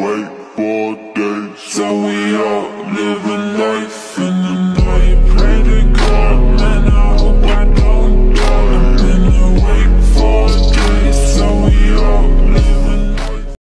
wait four days, so we all